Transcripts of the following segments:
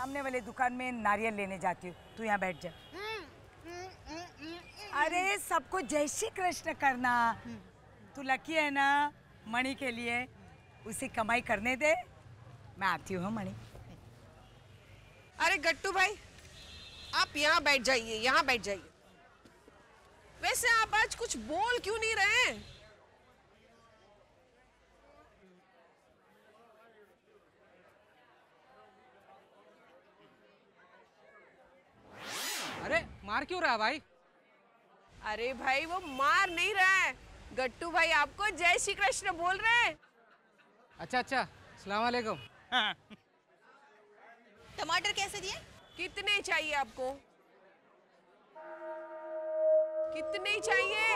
सामने वाले दुकान में नारियल लेने जाती हूँ। तू यहाँ बैठ जा। अरे, सबको जय श्री कृष्ण करना। तू लकी है ना, मणि के लिए। उसे कमाई करने दे। मैं आती हूँ, मणि। अरे, गट्टू भाई, आप यहाँ बैठ जाइए, यहाँ बैठ जाइए। वैसे आप आज कुछ बोल क्यों नहीं रहे अरे मार क्यों रहा भाई? अरे भाई वो मार नहीं रहा है। गट्टू भाई आपको जय श्री कृष्ण बोल रहे हैं। अच्छा अच्छा सलाम वालेकुम टमाटर कैसे दिए? कितने चाहिए आपको? कितने चाहिए?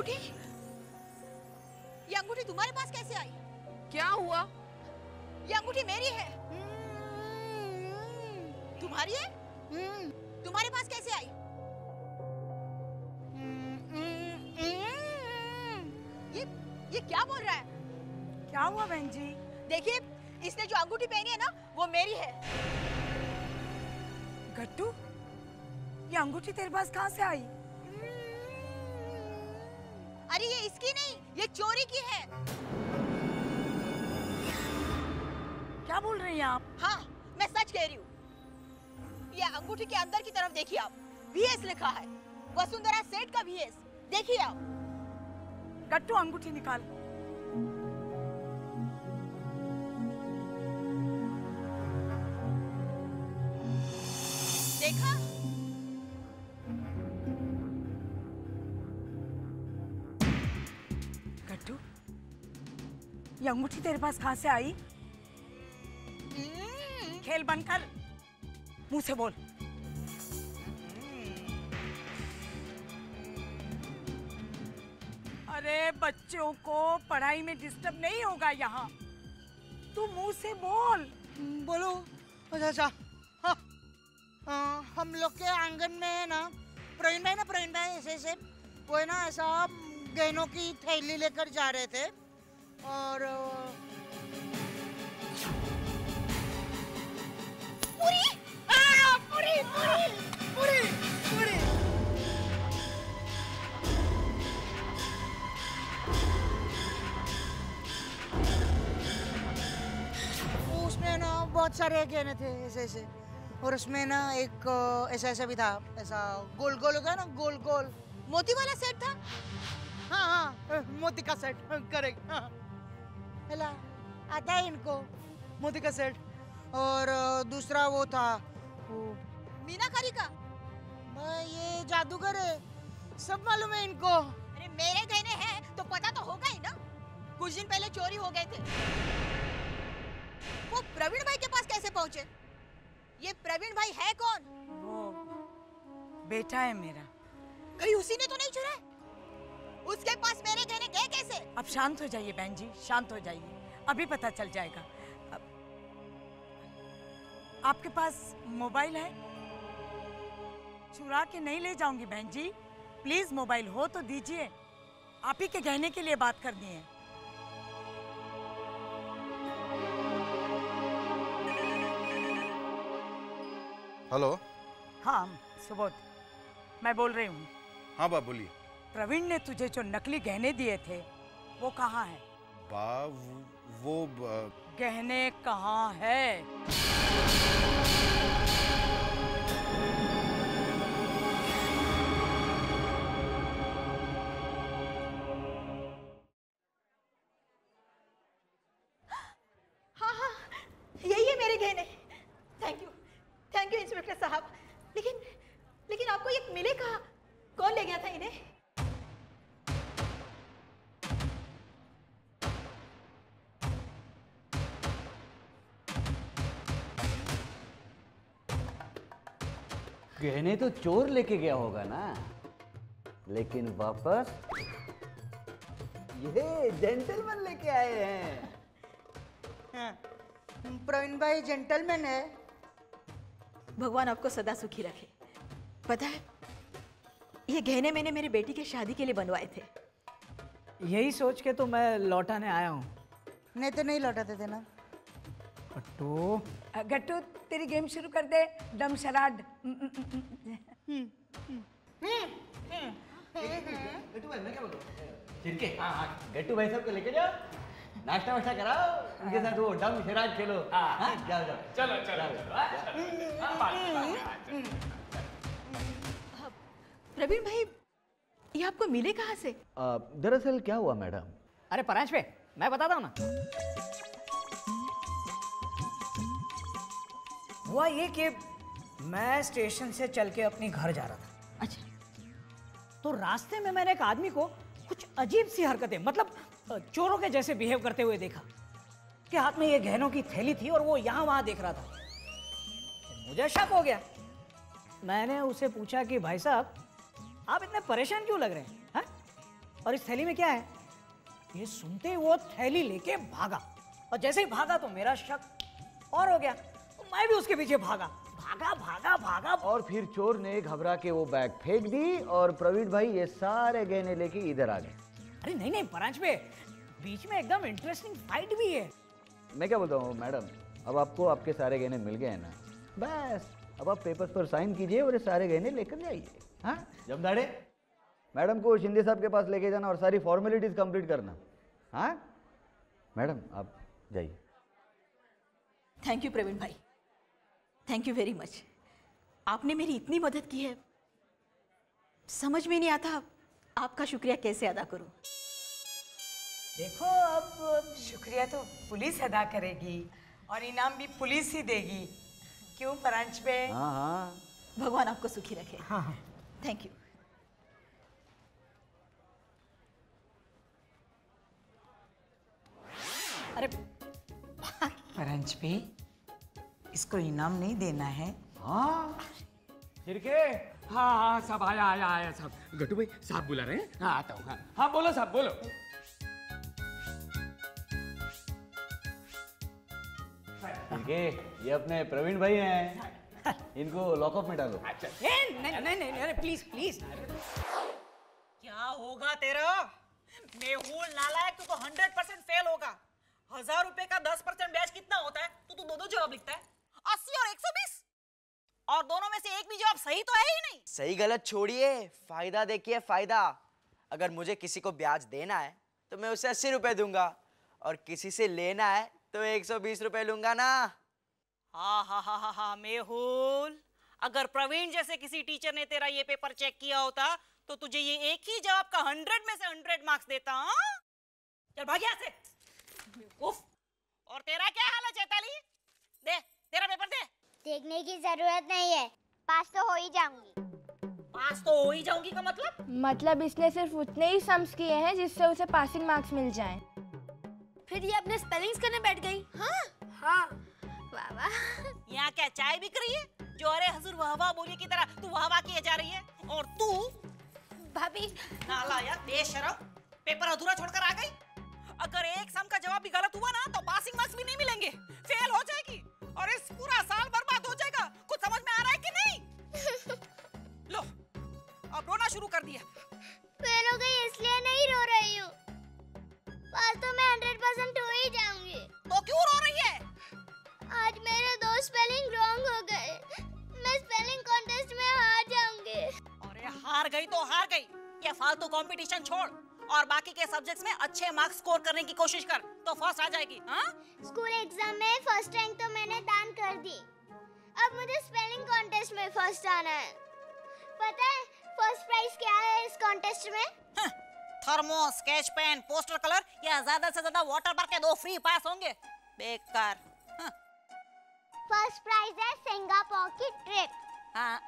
अंगूठी? ये अंगूठी तुम्हारे पास कैसे आई? क्या हुआ? ये अंगूठी मेरी है। तुम्हारी है? तुम्हारे पास कैसे आई? ये ये क्या बोल रहा है? क्या हुआ बहन जी? देखिए इसने जो अंगूठी पहनी है ना वो मेरी है। गट्टू ये अंगूठी तेरे पास कहाँ से आई? अरे ये इसकी नहीं ये चोरी की है। क्या बोल रही हैं आप? हाँ मैं सच कह रही हूँ। ये अंगूठी के अंदर की तरफ़ देखिए आप वीएस लिखा है। वसुंधरा सेठ का वीएस देखिए आप। गट्टू अंगूठी निकाल। अंगूठी तेरे पास कहाँ से आई? खेल बंद कर मुँह से बोल। अरे बच्चों को पढ़ाई में डिस्टर्ब नहीं होगा यहाँ। तू मुँह से बोल। बोलो। अच्छा अच्छा। हाँ। हाँ, हम लोग के आँगन में है ना प्रवीण भाई ना प्रवीण भाई ऐसे ऐसे। वो है ना ऐसा गहनों की थैली लेकर जा रहे थे। और पूरी? आ, पूरी पूरी पूरी पूरी। उसमें ना बहुत सारे गहने थे ऐसे ऐसे। और उसमें ना एक ऐसा ऐसा भी था ऐसा गोल गोल होता है ना गोल गोल। मोती वाला सेट था? हाँ हाँ मोती का सेट करेक्ट हाँ। हेला आता है इनको मोती का सेट। और दूसरा वो था वो। मीनाकारी का? भाई, ये जादूगर है। सब मालूम है इनको। अरे मेरे गहने हैं तो पता तो होगा ही ना। कुछ दिन पहले चोरी हो गए थे। वो प्रवीण भाई के पास कैसे पहुँचे? ये प्रवीण भाई है कौन? वो बेटा है मेरा। कहीं उसी ने तो नहीं चुराए उसके पास मेरे गहने गए कैसे? अब शांत हो जाइए बहन जी शांत हो जाइए। अभी पता चल जाएगा। अब, आपके पास मोबाइल है? चुरा के नहीं ले जाऊँगी बहन जी। प्लीज़ मोबाइल हो तो दीजिए। आप ही के गहने के लिए बात करनी है। हेलो। हाँ सुबोध। मैं बोल रही हूँ। हाँ बा बोलिए। प्रवीण ने तुझे जो नकली गहने दिए थे वो कहाँ है? बा वो, वो ब- गहने कहाँ है? हाँ हाँ यही है मेरे गहने। Thank you thank you inspector साहब। गहने तो चोर लेके गया होगा ना। लेकिन वापस ये जेंटलमैन लेके आए हैं। हाँ, प्रवीण भाई जेंटलमैन है। भगवान आपको सदा सुखी रखे। पता है ये गहने मैंने मेरी बेटी की शादी के लिए बनवाए थे। यही सोच के तो मैं लौटाने आया हूँ। नहीं तो नहीं लौटाते थे ना। पट्टू गट्टू तेरी गेम शुरू कर दे। डम शराड। हम्म, हम्म, हम्म। गट्टू भाई साहब को लेके जाओ। नाश्ता वाश्ता कराओ। उनके साथ वो डम शराब खेलो। हाँ, जाओ जाओ। चलो चलो प्रवीण भाई ये आपको मिले कहाँ से? दरअसल क्या हुआ मैडम? अरे परांच पे मैं बताता हूँ ना। हुआ ये कि मैं स्टेशन से चल के अपनी घर जा रहा था। अच्छा। तो रास्ते में मैंने एक आदमी को कुछ अजीब सी हरकतें मतलब चोरों के जैसे बिहेव करते हुए देखा। कि हाथ में ये गहनों की थैली थी और वो यहाँ वहाँ देख रहा था। मुझे शक हो गया। मैंने उसे पूछा कि, भाई साहब, आप इतने परेशान क्यों लग रहे हैं हैं? और इस थैली में क्या है? ये सुनते ही वो थैली लेके भागा। और जैसे ही भागा तो मेरा शक और हो गया। मैं भी उसके पीछे भागा। भागा भागा भागा। और फिर चोर ने घबरा के वो बैग फेंक दी और प्रवीण भाई ये सारे गहने लेके इधर आ गए। अरे नहीं नहीं परांच पे बीच में एकदम इंटरेस्टिंग फाइट भी है। मैं क्या बोलता हूँ मैडम अब आपको आपके सारे गहने मिल गए हैं ना। बस अब आप पेपर्स पर साइन कीजिए और ये सारे गहने लेकर जाइए हाँ? जमदाड़े। मैडम को शिंदे साहब के पास लेके जाना और सारी फॉर्मेलिटीज कंप्लीट करना हाँ? मैडम आप जाइए। थैंक यू प्रवीण भाई। थैंक यू वेरी मच आपने मेरी इतनी मदद की है। समझ में नहीं आता आपका शुक्रिया कैसे अदा करूँ? देखो अब शुक्रिया तो पुलिस अदा करेगी और इनाम भी पुलिस ही देगी। क्यों परांच पे? हाँ हाँ। भगवान आपको सुखी रखे। हाँ हाँ। थैंक यू अरे परांच पे? इसको इनाम नहीं देना है। हाँ? हाँ हाँ साहब आया आया आया साहब गट्टू भाई साहब बुला रहे हैं? हाँ आता हूँ हाँ। हाँ बोलो साहब बोलो। ठीक है ये अपने प्रवीण भाई हैं। इनको लॉकअप में डालो। नहीं नहीं नहीं नहीं, अरे प्लीज़ प्लीज़ क्या होगा तेरा? मेहुल नालायक तू तो हंड्रेड परसेंट फेल होगा। हज़ार रुपए का दस परसेंट ब्याज कितना होता है? तू तो दो दो जवाब लिखता है अस्सी और एक सौ बीस और दोनों में से एक भी जवाब सही तो है ही नहीं। सही गलत छोड़िए फ़ायदा देखिए फ़ायदा। अगर मुझे किसी को ब्याज देना है तो मैं उसे अस्सी रुपए दूँगा। और किसी से लेना है तो एक सौ बीस रुपए लूँगा ना। हाँ हाँ हाँ हाँ हाँ मेहुल अगर प्रवीण जैसे किसी टीचर ने तेरा ये पेपर चेक किया होता तो तुझे ये एक ही जवाब का हंड्रेड में से हंड्रेड मार्क्स देता हाँ? चल भाग यहाँ से। उफ। और तेरा क्या हाल है चैताली? दे तेरा पेपर दे। देखने की ज़रूरत नहीं है। पास तो हो ही जाऊँगी। पास तो हो ही जाऊँगी का मतलब? मतलब इसने सिर्फ़ उतने ही सम्स किए हैं जिससे उसे पासिंग मार्क्स मिल जाएँ। फिर ये अपने स्पेलिंग्स करने बैठ गई। हाँ। हाँ। वाह वाह। यहाँ क्या चाय बिक रही है? जो अरे हजूर वाह वाह बोली की तरह तू वाह वाह किए जा रही है। और तू? भाभी। नाला यार बेशरम। पेपर अधूरा छोड़कर आ गई। अगर एक सम का जवाब भी गलत हुआ ना तो पासिंग मार्क्स भी नहीं मिलेंगे। फेल हो जाएगी। और इस पूरा साल बर्बाद हो जाएगा। लो अब रोना शुरू कर दिया फेल हो गई इसलिए नहीं रो रही हूँ। पास तो मैं हंड्रेड परसेंट हो ही जाऊँगी। तो क्यों रो रही है? आज मेरे दो स्पेलिंग रॉन्ग हो गए। मैं स्पेलिंग कॉन्टेस्ट में हार जाऊँगी। अरे हार गई तो हार गई। ये फालतू कंपटीशन छोड़। और बाकी के सब्जेक्ट्स में अच्छे मार्क्स स्कोर करने की कोशिश कर। तो फ़र्स्ट आ जाएगी हाँ? स्कूल एग्ज़ाम में फ़र्स्ट रैंक तो मैंने दान कर दी। अब मुझे स्पेलिंग कॉन्टेस्ट में फ़र्स्ट आना है। पता है फ़र्स्ट प्राइज क्या है इस कॉन्टेस्ट में? Thermo sketch pen poster colour या ज़्यादा से ज़्यादा वाटर पार्क के दो फ्री पास होंगे। बेकार। हाँ, फ़र्स्ट प्राइज है सिंगापुर की ट्रिप हाँ।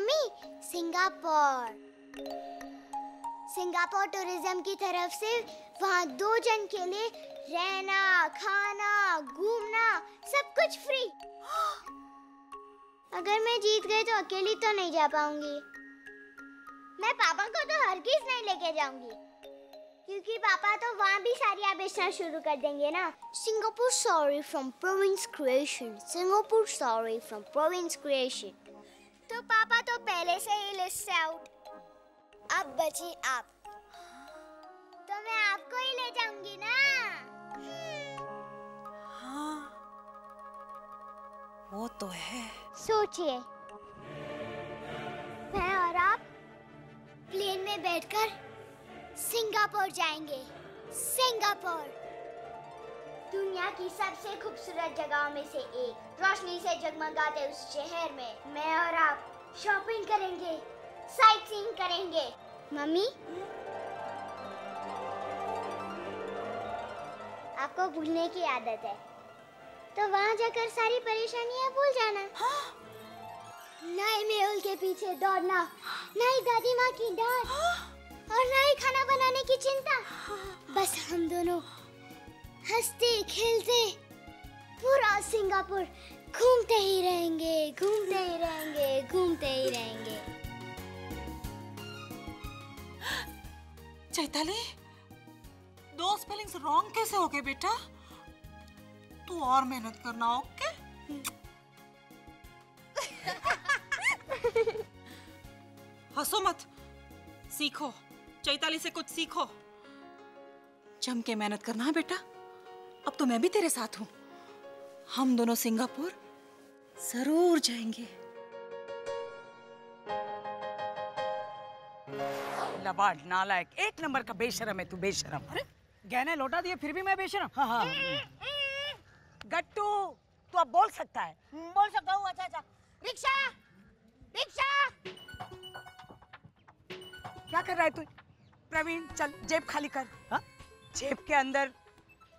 Mummy, Singapore. सिंगापुर टूरिज़्म की तरफ़ से वहाँ दो जन के लिए रहना, खाना, घूमना, सब कुछ फ्री अगर मैं जीत गई तो अकेली तो नहीं जा पाऊँगी। मैं पापा को तो हर चीज़ नहीं लेके जाऊँगी। क्योंकि पापा तो वहाँ भी साड़ियाँ बेचना शुरू कर देंगे ना। Singapore sorry from province creation Singapore sorry from province creation तो पापा तो पहले से ही लिस्ट से आउट अब बची आप. तो मैं आपको ही ले जाऊँगी ना? हाँ वो तो है। सोचिए। मैं और आप प्लेन में बैठकर सिंगापुर जाएँगे। सिंगापुर। दुनिया की सबसे खूबसूरत जगहों में से एक। रोशनी से जगमगाते उस शहर में मैं और आप शॉपिंग करेंगे साइट सीइंग करेंगे। मम्मी? आपको भूलने की आदत है। तो वहाँ जाकर सारी परेशानियाँ भूल जाना। नए मेहुल के पीछे दौड़ना नई दादी माँ की डांट और नई खाना बनाने की चिंता। बस हम दोनों हँसते, खेलते। पूरा सिंगापुर घूमते ही रहेंगे, घूमते ही रहेंगे, घूमते ही रहेंगे। चैताली, दो स्पेलिंग्स रॉन्ग कैसे हो गए बेटा? तू और मेहनत करना, ओके? हंसो मत। सीखो। चैताली से कुछ सीखो। जम के मेहनत करना है बेटा। अब तो मैं भी तेरे साथ हूँ। हम दोनों सिंगापुर ज़रूर जाएँगे। लबाड नालायक एक नंबर का बेशरम है तू बेशरम। अरे। गहने लौटा दिए फिर भी मैं बेशरम। हाँ हाँ। गट्टू तू अब बोल सकता है। बोल सकता हूँ अच्छा अच्छा। रिक्शा रिक्शा। क्या कर रहा है तू? प्रवीण चल जेब खाली कर। हाँ? जेब के अंदर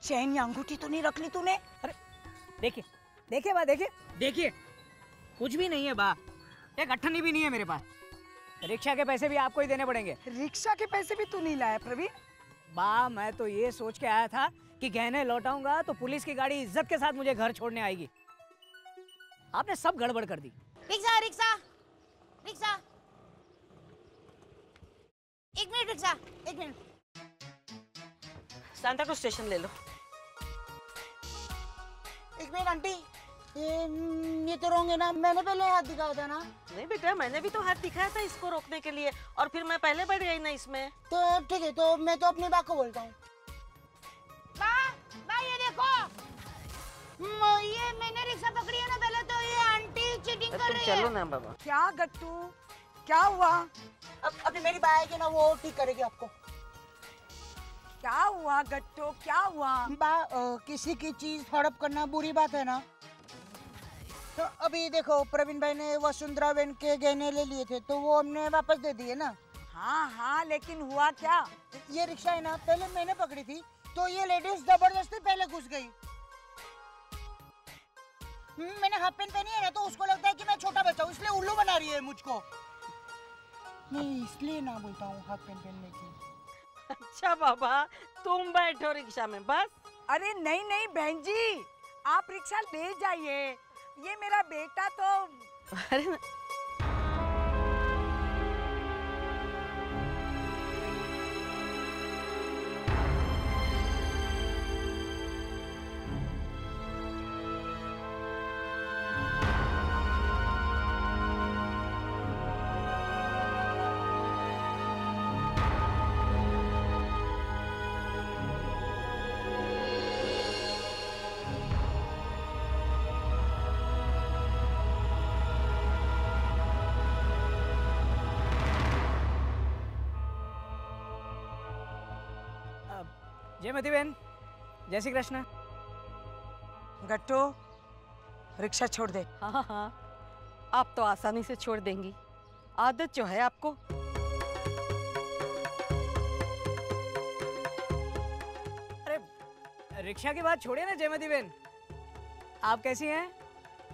चैन या अंगूठी तो नहीं रख ली तूने? अरे देखिए देखिए बा देखिए। देखिए कुछ भी नहीं है बा। एक अट्ठनी भी नहीं है मेरे पास। रिक्शा के पैसे भी आपको ही देने पड़ेंगे। रिक्शा के पैसे भी तू नहीं लाया प्रवीण? बा मैं तो ये सोच के आया था कि गहने लौटाऊँगा तो पुलिस की गाड़ी इज़्ज़त के साथ मुझे घर छोड़ने आएगी। आपने सब गड़बड़ कर दी। Rickshaw rickshaw rickshaw. एक मिनट रिक्शा एक मिनट। सांता क्रूज स्टेशन ले लो। एक मिनट आंटी ये ये तो रॉन्ग है ना मैंने पहले हाथ दिखाया था ना। नहीं बेटा मैंने भी तो हाथ दिखाया था इसको रोकने के लिए और फिर मैं पहले बैठ गई ना इसमें। तो ठीक है तो मैं तो अपनी बात को बोलता हूँ। ये देखो। ये मैंने रिक्शा पकड़ी है ना पहले तो ये आंटी चीटिंग कर रही चलो है। ना बाबा। क्या गट्टू? क्या हुआ? अब अभी मेरी बात आएगी ना वो ठीक करेगी आपको। क्या हुआ गट्टू क्या हुआ? बा अ, किसी की चीज़ हड़प करना बुरी बात है ना? तो अभी देखो प्रवीण भाई ने वसुंधरा बेन के गहने ले लिए थे तो वो हमने वापस दे दिए ना? हाँ हाँ लेकिन हुआ क्या? ये रिक्शा है ना पहले मैंने पकड़ी थी तो ये लेडीज़ ज़बरदस्ती पहले घुस गई। हम्म, मैंने हाफ़ पेंट पहनी है ना तो उसको लगता है कि मैं छोटा बच्चा हूँ इसलिए उल्लू बना रही है मुझको। नहीं इसलिए ना बोलता हूँ हाफ़ पेंट पहनने की। अच्छा बाबा तुम बैठो रिक्शा में बस। अरे नहीं नहीं बहन जी आप रिक्शा ले जाइए। ये मेरा बेटा तो अरे जय मती बहन जय श्री कृष्ण गट्टू रिक्शा छोड़ दे। हाँ हाँ हाँ। आप तो आसानी से छोड़ देंगी। आदत जो है आपको। अरे रिक्शा की बात छोड़िए ना जयमती बहन आप कैसी हैं?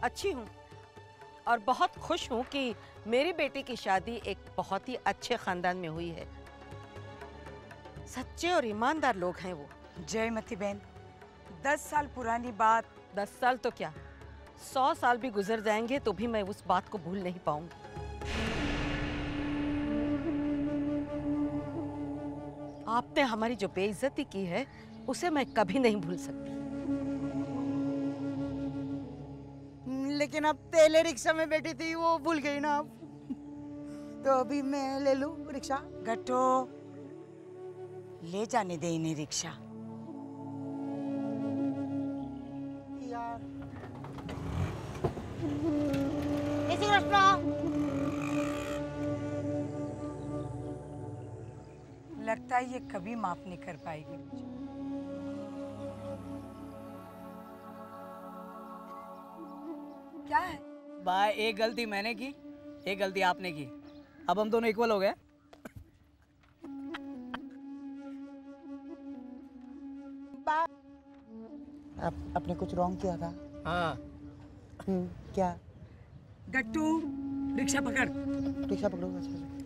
अच्छी हूँ। और बहुत खुश हूँ कि मेरी बेटी की शादी एक बहुत ही अच्छे खानदान में हुई है। सच्चे और ईमानदार लोग हैं वो। जयमती बहन। दस साल पुरानी बात। दस साल तो क्या? सौ साल भी गुजर जाएँगे तो भी मैं उस बात को भूल नहीं पाऊँगी। आपने हमारी जो बेइज्जती की है उसे मैं कभी नहीं भूल सकती। लेकिन अब तेले रिक्शा में बैठी थी वो भूल गई ना अब तो अभी मैं ले लू रिक्शा? गट्टो ले जाने दे इन्हें रिक्शा। यार लगता है ये कभी माफ़ नहीं कर पाएगी मुझे। क्या है? भाई एक गलती मैंने की एक गलती आपने की। अब हम दोनों इक्वल हो गए। आपने कुछ रॉन्ग किया था। हाँ। हम्म, क्या? गट्टू रिक्शा पकड़। रिक्शा पकड़ो अच्छा, अच्छा।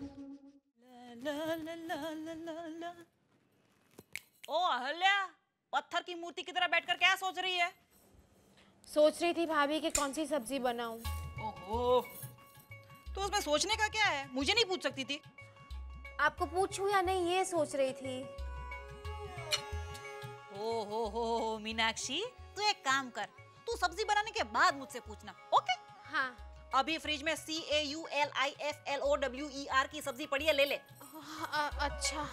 ओ अहल्या पत्थर की मूर्ति की तरह बैठकर क्या सोच रही है? सोच रही थी भाभी कि कौन सी सब्ज़ी बनाऊँ। ओहो तो उसमें सोचने का क्या है? मुझे नहीं पूछ सकती थी। आपको पूछूँ या नहीं ये सोच रही थी। ओ हो हो हो मीनाक्षी तू एक काम कर तू सब्ज़ी बनाने के बाद मुझसे पूछना ओके? हाँ। अभी फ्रिज में C A U L I F L O W E R की सब्ज़ी पड़ी है ले ले। अ- अच्छा।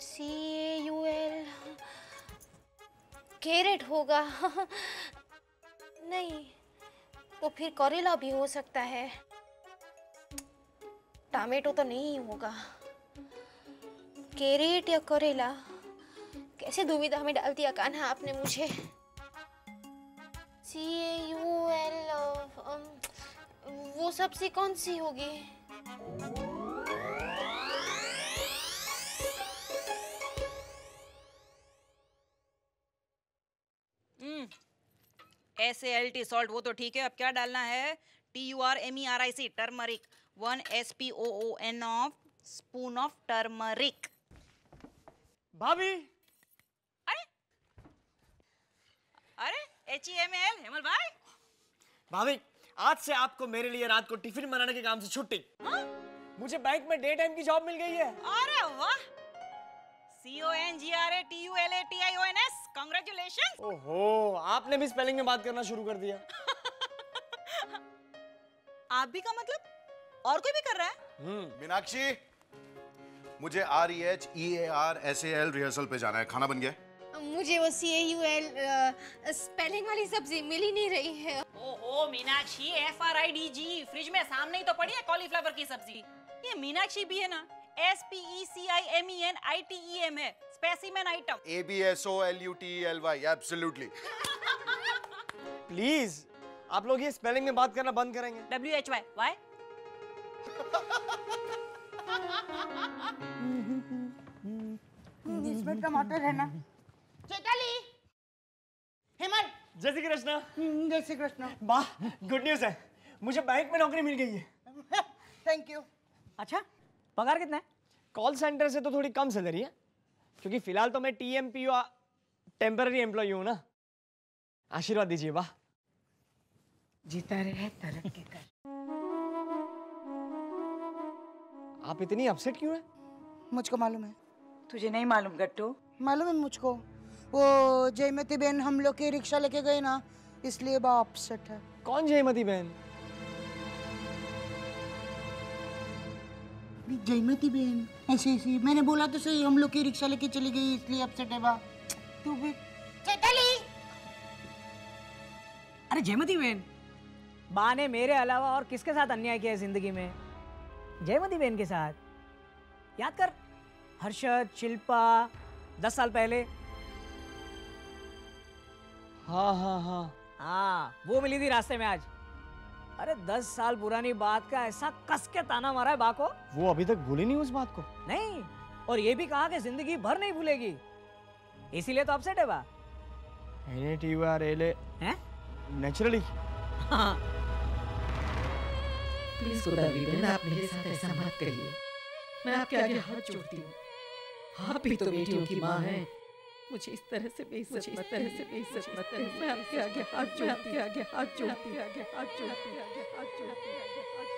C A U L carrot होगा। नहीं तो फिर करेला भी हो सकता है। टमाटो तो नहीं होगा। कैरेट या करेला? कैसे दुविधा में डाल दिया कान्हा आपने मुझे? सी ए यू एल वो सब्ज़ी कौन सी होगी? एस एल टी सॉल्ट वो तो ठीक है। अब क्या डालना है? T U R M E R I C turmeric one S P O O N of spoon of turmeric भाभी। अरे। अरे H E M L Hemal भाई। भाभी आज से आपको मेरे लिए रात को टिफ़िन बनाने के काम से छुट्टी। मुझे बैंक में डे टाइम की जॉब मिल गई है। अरे वाह। C O N G R A T U L A T I O N S congratulation ओहो आपने भी स्पेलिंग में बात करना शुरू कर दिया। आप भी का मतलब? और कोई भी कर रहा है? मीनाक्षी मुझे R E H E A R S A L rehearsal पे जाना है। खाना बन गया मुझे वो C A U L spelling वाली सब्ज़ी मिल ही नहीं रही है। ओहो Meenakshi F R I D G fridge में सामने ही तो पड़ी है कॉलीफ्लावर की सब्ज़ी। ये मीनाक्षी भी है ना? S P E C I M E N I T E M है specimen item A B S O L U T L Y absolutely please आप लोग ये स्पेलिंग में बात करना बंद करेंगे। डब्ल्यू एच वाई वाई इसमें टमाटर है ना? चेताली! हेमल जय श्री कृष्णा। जय श्री कृष्ण। वाह गुड न्यूज़ है। मुझे बैंक में नौकरी मिल गई है। थैंक यू अच्छा पगार कितना है? कॉल सेंटर से तो थोड़ी कम सैलरी है क्योंकि फ़िलहाल तो मैं T M P temporary employ हूँ ना। आशीर्वाद दीजिए वाह। जीता रहे तरक्की कर आप इतनी अपसेट क्यों है? मुझको मालूम है। तुझे नहीं मालूम गट्टू। मालूम है मुझको। वो जयमती बहन हम लोग की रिक्शा लेके गए ना इसलिए बा अपसेट है। कौन जयमती बहन? जयमती बहन ऐसे ऐसे। मैंने बोला तो सही हम लोग की रिक्शा लेके चली गई इसलिए अपसेट है बा। तू भी चेताली! अरे जयमती बहन बा ने मेरे अलावा और किसके साथ अन्याय किया है ज़िंदगी में? जयमती बहन के साथ। याद कर हर्षद शिल्पा दस साल पहले। हाँ हाँ हाँ। हाँ वो मिली थी रास्ते में आज। अरे दस साल पुरानी बात का ऐसा कस के ताना मारा है बा को वो अभी तक भूली नहीं उस बात को? नहीं और ये भी कहा कि ज़िंदगी भर नहीं भूलेगी। इसीलिए तो अपसेट है बा। हैं? नेचुरली हाँ। प्लीज़ गोदावरी बहन आप मेरे साथ ऐसा मत करिए। मैं आपके आगे हाथ जोड़ती हूँ। आप भी तो बेटियों की माँ हैं। मुझे इस तरह से बेइज्जत इस तरह से बेइज्जत मत करिए। मैं आपके आगे हाथ जोड़ती आगे हाथ जोड़ती आगे हाथ जोड़ती आगे हाथ जोड़ती आगे हाथ